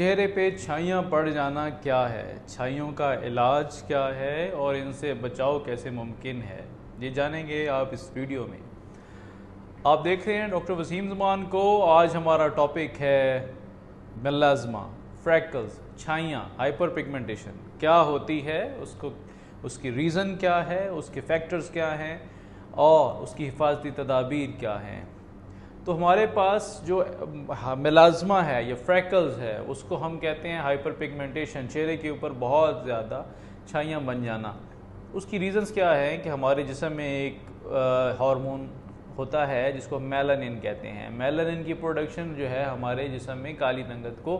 चेहरे पे छाइयाँ पड़ जाना क्या है? छाइयों का इलाज क्या है? और इनसे बचाव कैसे मुमकिन है? ये जानेंगे आप इस वीडियो में। आप देख रहे हैं डॉक्टर वसीम जमान को। आज हमारा टॉपिक है मेलाज्मा, फ्रैकल्स, छाइयाँ हाइपर पिगमेंटेशन क्या होती है? उसको, उसकी रीज़न क्या है? उसके फैक्टर्स क्या हैं? और उसकी हिफाजती तदाबीर क्या हैं? तो हमारे पास जो मिलाजमा है या फ्रैकल्स है, उसको हम कहते हैं हाइपर पिगमेंटेशन चेहरे के ऊपर बहुत ज़्यादा छाइयाँ बन जाना। उसकी रीज़न्स क्या है कि हमारे जिसम में एक हार्मोन होता है, जिसको मेलानिन कहते हैं। मेलानिन की प्रोडक्शन जो है हमारे जिसम में काली रंगत को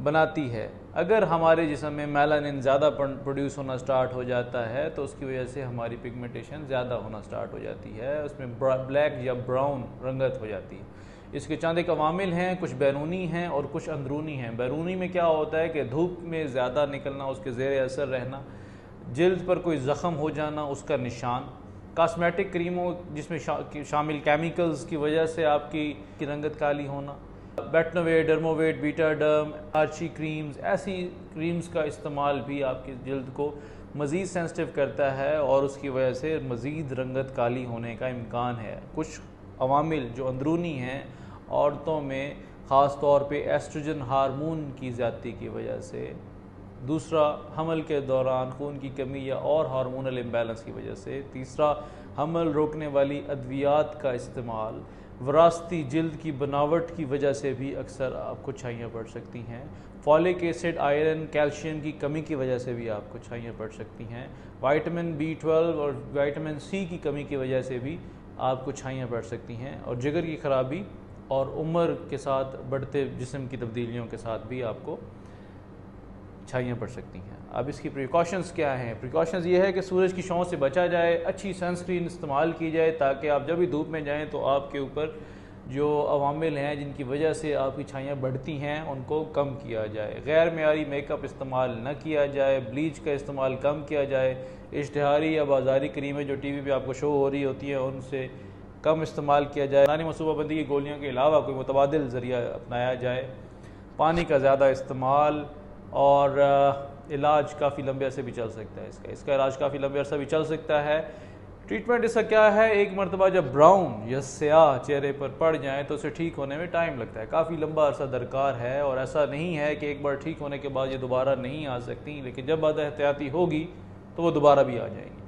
बनाती है। अगर हमारे जिसम में मेलानिन ज़्यादा प्रोड्यूस होना स्टार्ट हो जाता है तो उसकी वजह से हमारी पिगमेंटेशन ज़्यादा होना स्टार्ट हो जाती है उसमें ब्लैक या ब्राउन रंगत हो जाती है। इसके चंद एक अवामिल हैं कुछ बैरूनी हैं और कुछ अंदरूनी हैं। बैरूनी में क्या होता है कि धूप में ज़्यादा निकलना उसके ज़ेर असर रहना जल्द पर कोई ज़ख़म हो जाना उसका निशान। कास्मेटिक क्रीमों जिसमें शा, शामिल केमिकल्स की वजह से आपकी की रंगत काली होना। बेटनोवेट डर्मोवेट बीटाडर्म आर्ची क्रीम्स ऐसी क्रीम्स का इस्तेमाल भी आपकी जल्द को मज़ीद सेंसिटिव करता है और उसकी वजह से मज़ीद रंगत काली होने का इम्कान है। कुछ अवामिल जो अंदरूनी हैं, औरतों में ख़ास तौर पे एस्ट्रोजन हार्मोन की ज़्यादती की वजह से। दूसरा, हमल के दौरान खून की कमी या और हार्मोनल इम्बेलेंस की वजह से। तीसरा, हमल रोकने वाली अद्वियात का इस्तेमाल। वरासती जल्द की बनावट की वजह से भी अक्सर आपको छाइयाँ पड़ सकती हैं। फॉलिक एसिड, आयरन, कैल्शियम की कमी की वजह से भी आपको छाइयाँ पड़ सकती हैं। वाइटामिन बी ट्वेल्व और वाइटामिन सी की कमी की वजह से भी आपको छाइयाँ पड़ सकती हैं और जिगर की ख़राबी और उम्र के साथ, बढ़ते जिसम की तब्दीलियों के साथ भी आपको छाइयाँ पड़ सकती हैं। अब इसकी प्रिकॉशंस क्या हैं? प्रिकॉशंस ये है कि सूरज की शौं से बचा जाए, अच्छी सनस्क्रीन इस्तेमाल की जाए ताकि आप जब भी धूप में जाएँ तो आपके ऊपर जो अवामिल हैं जिनकी वजह से आपकी छाइयाँ बढ़ती हैं, उनको कम किया जाए। गैर मैारी मेकअप इस्तेमाल न किया जाए ब्लीच का इस्तेमाल कम किया जाए। इश्तहारी या बाज़ारी क्रीमें जो टी वी पर आपको शो हो रही होती हैं, उनसे कम इस्तेमाल किया जाए। नानी मनसूबाबंदी की गोलियों के अलावा कोई मुतबाद ज़रिया अपनाया जाए। पानी का ज़्यादा इस्तेमाल और इलाज काफ़ी लंबे अरसे भी चल सकता है इसका। इसका इलाज काफ़ी लंबे अरसा भी चल सकता है। ट्रीटमेंट इसका क्या है? एक मरतबा जब ब्राउन या स्याह चेहरे पर पड़ जाए तो उसे ठीक होने में टाइम लगता है। काफ़ी लंबा अरसा दरकार है और ऐसा नहीं है कि एक बार ठीक होने के बाद ये दोबारा नहीं आ सकती, लेकिन जब बात एहतियाती होगी तो वो दोबारा भी आ जाएँगी।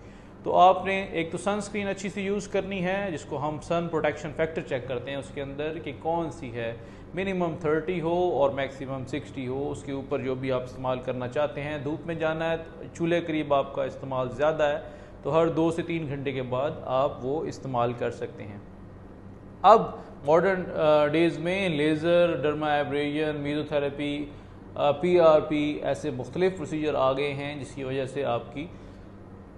तो आपने एक तो सनस्क्रीन अच्छी सी यूज़ करनी है, जिसको हम सन प्रोटेक्शन फैक्टर चेक करते हैं उसके अंदर कि कौन सी है। मिनिमम 30 हो और मैक्सिमम 60 हो, उसके ऊपर जो भी आप इस्तेमाल करना चाहते हैं। धूप में जाना है, चूल्हे करीब आपका इस्तेमाल ज़्यादा है तो हर दो से तीन घंटे के बाद आप वो इस्तेमाल कर सकते हैं। अब मॉडर्न डेज़ में laser dermabrasion mesotherapy P R P ऐसे मुख्तलिफ़ प्रोसीजर आ गए हैं, जिसकी वजह से आपकी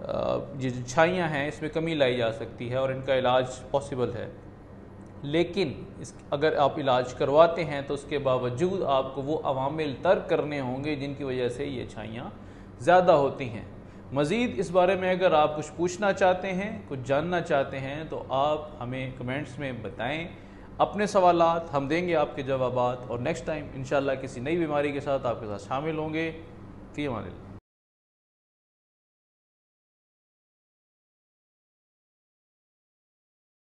ये जो छाइयाँ हैं, इसमें कमी लाई जा सकती है और इनका इलाज पॉसिबल है। लेकिन इस, अगर आप इलाज करवाते हैं तो उसके बावजूद आपको वो अवामिल तर्क करने होंगे, जिनकी वजह से ये छाइयाँ ज़्यादा होती हैं। मज़ीद इस बारे में अगर आप कुछ पूछना चाहते हैं, कुछ जानना चाहते हैं तो आप हमें कमेंट्स में बताएँ। अपने सवाल हम देंगे आपके जवाब और नेक्स्ट टाइम इन किसी नई बीमारी के साथ आपके साथ शामिल होंगे। फ़ी